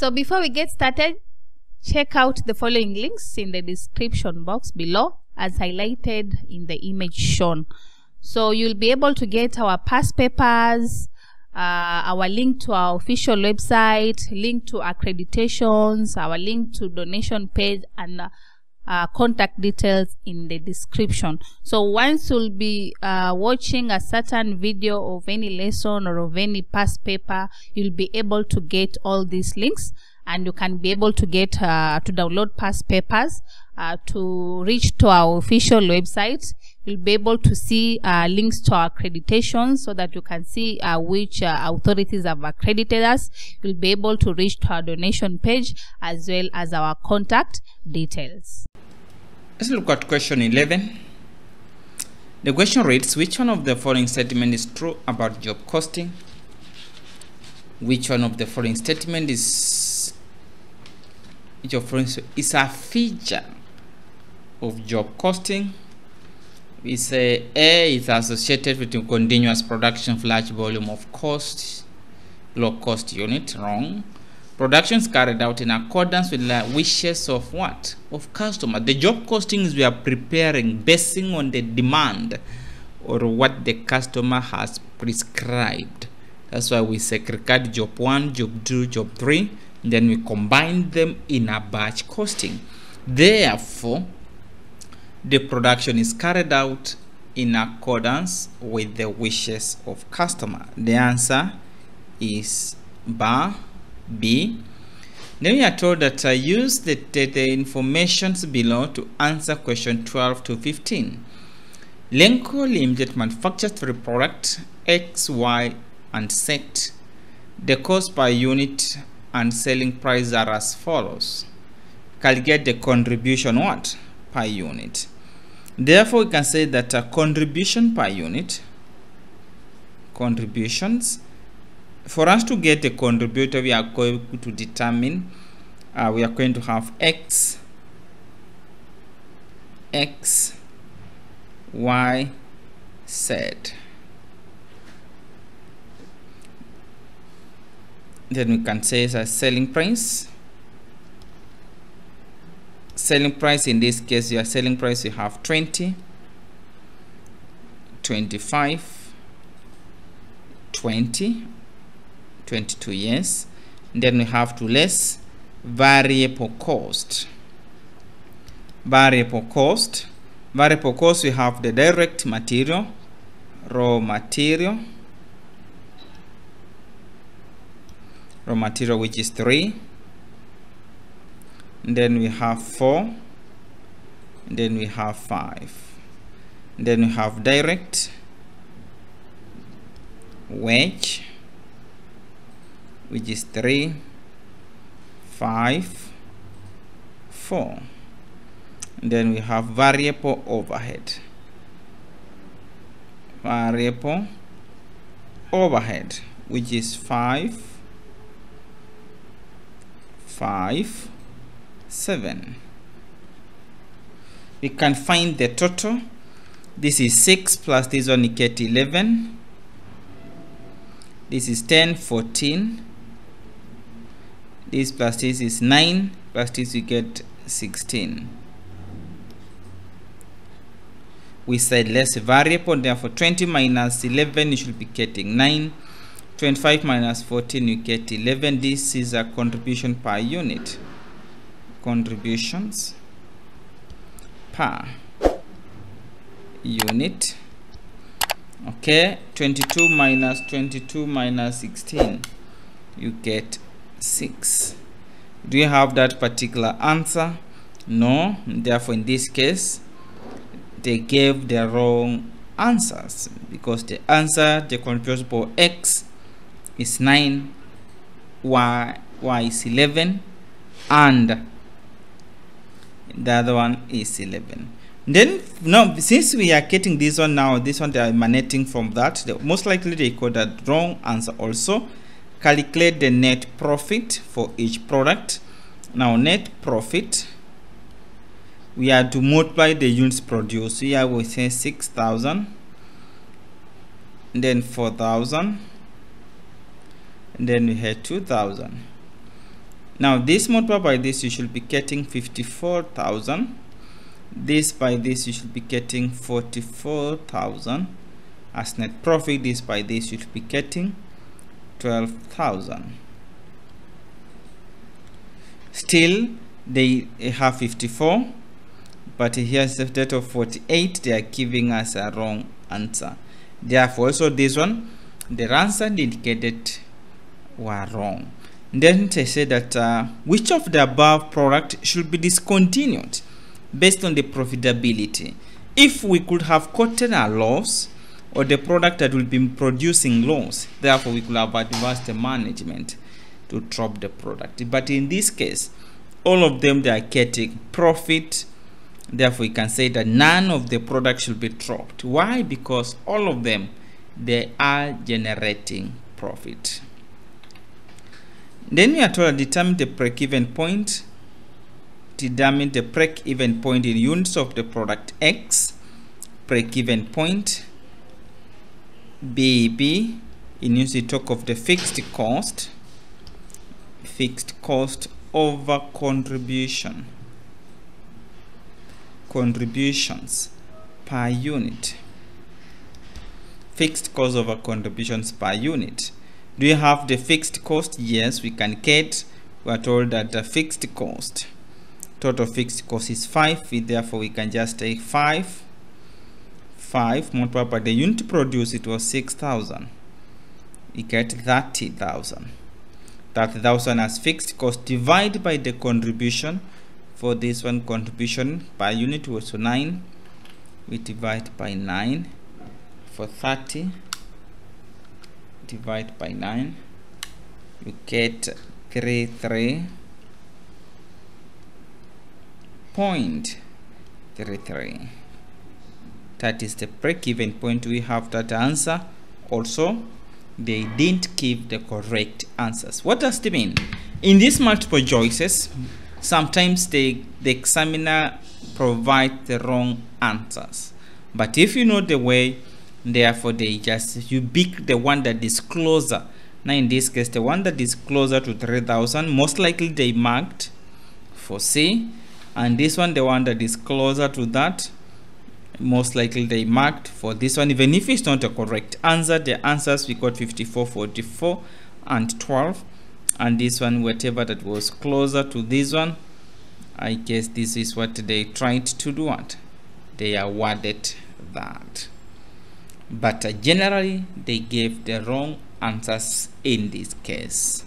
So before we get started, check out the following links in the description box below as highlighted in the image shown. So you'll be able to get our past papers, uh, our link to our official website, link to accreditations, our link to donation page, and uh, uh, contact details in the description. So once you'll be uh, watching a certain video of any lesson or of any past paper, you'll be able to get all these links and you can be able to get uh, to download past papers uh, to reach to our official website. You'll be able to see uh, links to our accreditations so that you can see uh, which uh, authorities have accredited us. You'll be able to reach to our donation page as well as our contact details Let's look at question 11. The question reads, which one of the following statement is true about job costing? Which one of the following statement is which job is a feature of job costing? We say A is associated with continuous production of large volume of cost, low cost unit, wrong. Productions carried out in accordance with the wishes of what? Of customer. The job costings we are preparing basing on the demand or what the customer has prescribed. That's why we segregate job 1, job 2, job 3, then we combine them in a batch costing. Therefore, the production is carried out in accordance with the wishes of customer. The answer is bar B. Then we are told that I use the, the, the informations below to answer question 12 to 15. Lenco Limited manufactures three products X, Y, and Z. The cost per unit and selling price are as follows. Calculate the contribution what? Per unit. Therefore, we can say that a contribution per unit, contributions for us to get a contributor we are going to determine uh, we are going to have x x y z. Then we can say as a selling price. Selling price in this case your selling price you have 20 25 20 22 years. Then we have to less variable cost. Variable cost. Variable cost we have the direct material raw material. Raw material which is 3 and then we have 4 and then we have 5 and then we have direct wage which is 3 5 4 and then we have variable overhead. Variable overhead which is 5 5 7 we can find the total. This is 6 plus this one you get 11 this is 10 14 this plus this is 9 plus this you get 16 we said less variable therefore 20 minus 11 you should be getting 9 25 minus 14 you get 11 this is a contribution per unit. Contributions per unit. Okay 22 minus 22 minus 16 you get 6 do you have that particular answer? No. Therefore in this case they gave the wrong answers because the answer the for x is 9 y y is 11 and the other one is 11 then now since we are getting this one now this one they are emanating from that most likely they got that wrong answer also calculate the net profit for each product. Now net profit we have to multiply the units produced. Here we say 6000 then 4000 then we had 2000 now this multiplied by this you should be getting 54,000 this by this you should be getting 44,000 as net profit this by this you should be getting 12,000 still they have 54 but here's the date of 48 they are giving us a wrong answer. Therefore also this one the answer indicated were wrong. Then they say that uh, which of the above product should be discontinued based on the profitability? If we could have gotten a loss or the product that will be producing loss therefore we could have advised the management to drop the product. But in this case all of them they are getting profit. Therefore we can say that none of the products should be dropped. Why? Because all of them they are generating profit. Then we are told to determine the break-even point determine the break-even point in units of the product x break-even point bb in units we talk of the fixed cost fixed cost over contribution. Contributions per unit. Fixed cost over contributions per unit. Do you have the fixed cost? Yes we can get. We are told that the fixed cost total fixed cost is 5 we, therefore we can just take 5 5 multiplied by the unit produced it was 6000 you get 30000 30000 as fixed cost divided by the contribution. For this one contribution per unit was 9 we divide by 9 for 30 divide by 9 you get 33 point 33 that is the break-even point. We have that answer. Also they didn't give the correct answers. What does it mean? In these multiple choices sometimes they, the examiner provide the wrong answers. But if you know the way therefore they just you pick the one that is closer. Now in this case the one that is closer to 3000 most likely they marked for C and this one the one that is closer to that most likely they marked for this one. Even if it's not a correct answer the answers we got 54 44 and 12 and this one whatever that was closer to this one I guess this is what they tried to do what they awarded that. But uh, generally they gave the wrong answers in this case.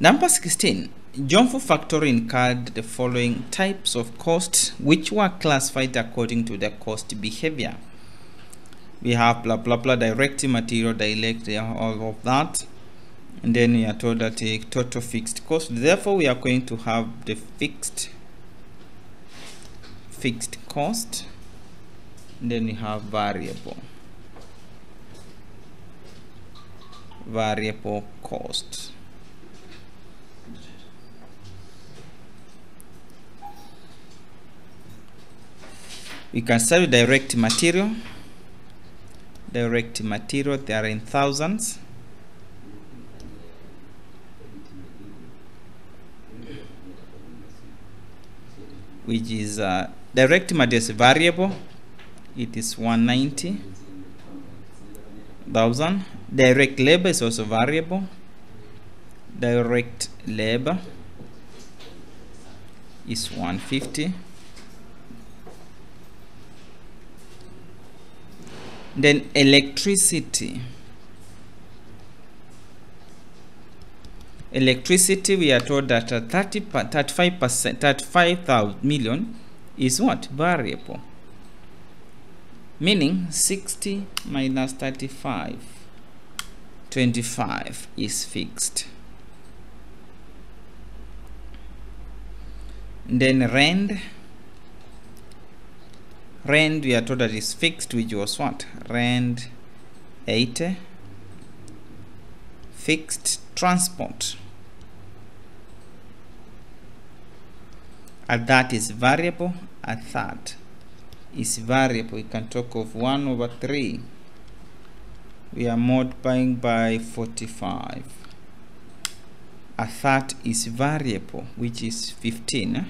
Number 16 Jomfo factory incurred the following types of costs which were classified according to the cost behavior. We have blah blah blah direct material direct all of that. And then we are told that a total fixed cost. Therefore we are going to have the fixed fixed cost. And then we have variable. Variable cost we can start with direct material. Direct material they are in thousands. Which is uh, direct material is variable. It is 190 thousand. Direct labor is also variable. Direct labor is 150 then electricity. Electricity we are told that uh, 30 35 percent 35 million is what? Variable. Meaning 60 minus 35 25 is fixed. Then rent rent we are told that is fixed which was what rand 80 fixed transport. And that is variable a third is variable. We can talk of 1 over 3 we are multiplying by 45 a third is variable which is 15 eh?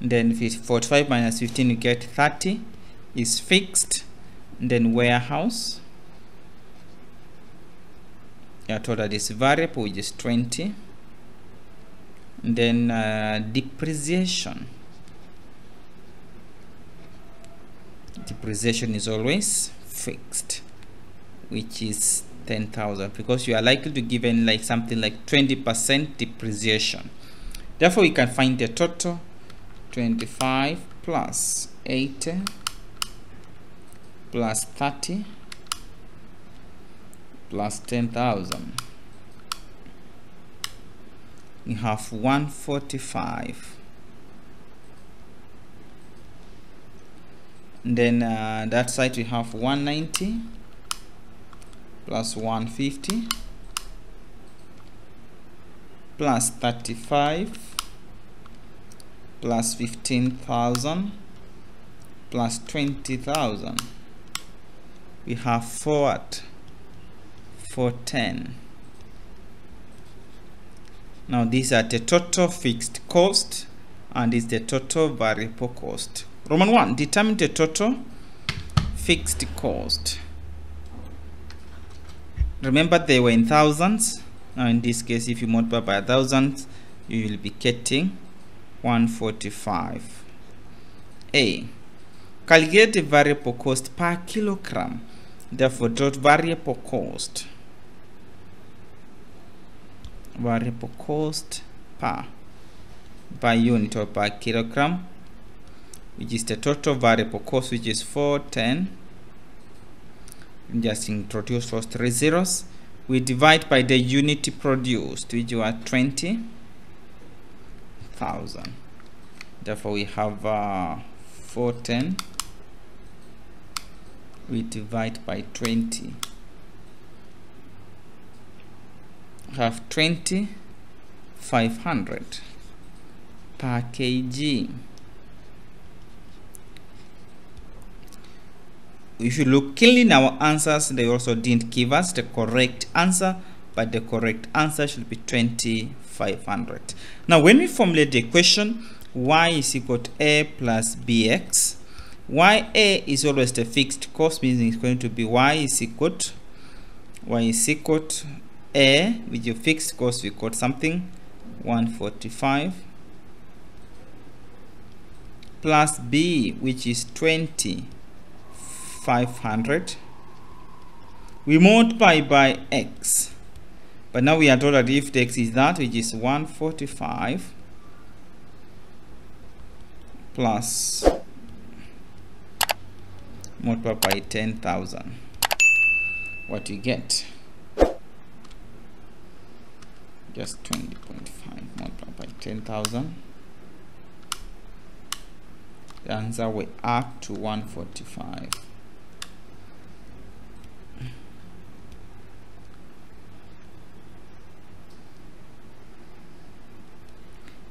Then 45 minus 15 you get 30 is fixed then warehouse. You're told that is variable which is 20 and then uh, depreciation. Depreciation is always fixed which is 10,000 because you are likely to give given like something like 20% depreciation. Therefore we can find the total 25 plus 80 plus 30 plus 10,000 we have 145 and then uh, that side we have 190 plus 150 plus 35 plus 15,000 plus 20,000 we have 4 at 410 now these are the total fixed cost and is the total variable cost. Roman 1 determine the total fixed cost. Remember they were in thousands. Now in this case if you multiply by thousands you will be getting 145 a. Calculate the variable cost per kilogram therefore dot variable cost. Variable cost per by unit or per kilogram which is the total variable cost which is 410 just introduce those three zeros. We divide by the unit produced which are 20 thousand. Therefore we have uh, 410 we divide by 20 have 20 500 per kg. If you look keenly in our answers they also didn't give us the correct answer but the correct answer should be 2500 now when we formulate the equation y is equal to a plus bx y a is always the fixed cost meaning it's going to be y is equal to y is equal to a with your fixed cost we got something 145 plus b which is 2500 we multiply by x but now we are told that if x is that which is 145 plus multiplied by 10,000 what you get? Just 20.5 multiplied by 10,000 the answer will add to 145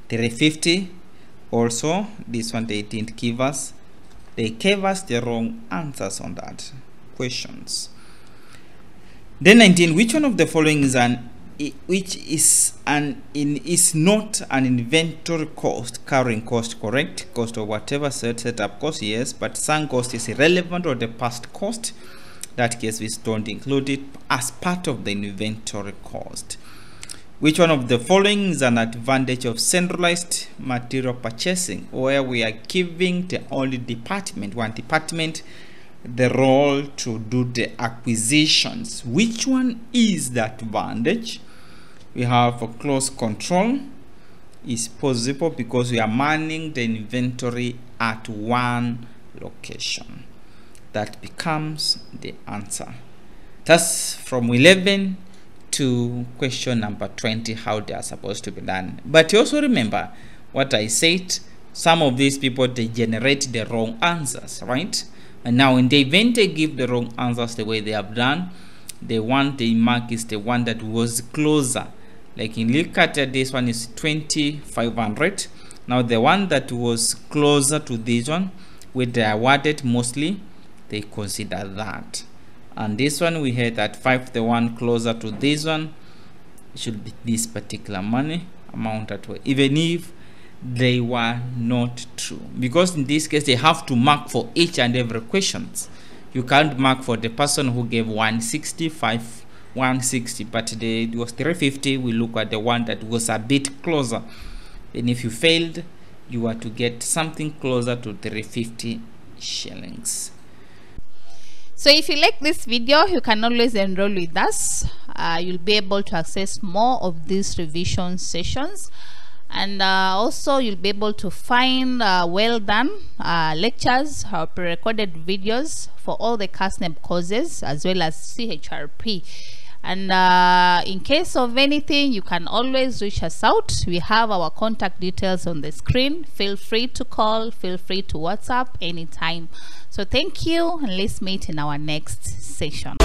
350 also this one they didn't give us. They gave us the wrong answers on that questions. Then 19 which one of the following is an which is an in is not an inventory cost carrying cost correct? Cost of whatever set setup cost yes but sunk cost is irrelevant or the past cost. That case we don't include it as part of the inventory cost which one of the following is an advantage of centralized material purchasing where we are giving the only department, one department, the role to do the acquisitions? Which one is the advantage? We have a close control is possible because we are manning the inventory at one location. That becomes the answer. That's from 11 to question number 20 how they are supposed to be done. But you also remember what i said some of these people they generate the wrong answers right? And now in the event they give the wrong answers the way they have done the one they mark is the one that was closer. Like in look at this one is 2500 now the one that was closer to this one with the awarded mostly they consider that and this one we had at 5 the one closer to this one it should be this particular money amount at all even if they were not true. Because in this case they have to mark for each and every questions. You can't mark for the person who gave 165 160 but the, it was 350 we look at the one that was a bit closer. And if you failed you are to get something closer to 350 shillings so if you like this video you can always enroll with us. Uh, you'll be able to access more of these revision sessions. And uh, also you'll be able to find uh, well done uh, lectures or pre-recorded videos for all the KASNEB courses as well as CHRP and uh, in case of anything you can always reach us out. We have our contact details on the screen. Feel free to call feel free to whatsapp anytime. So thank you and let's meet in our next session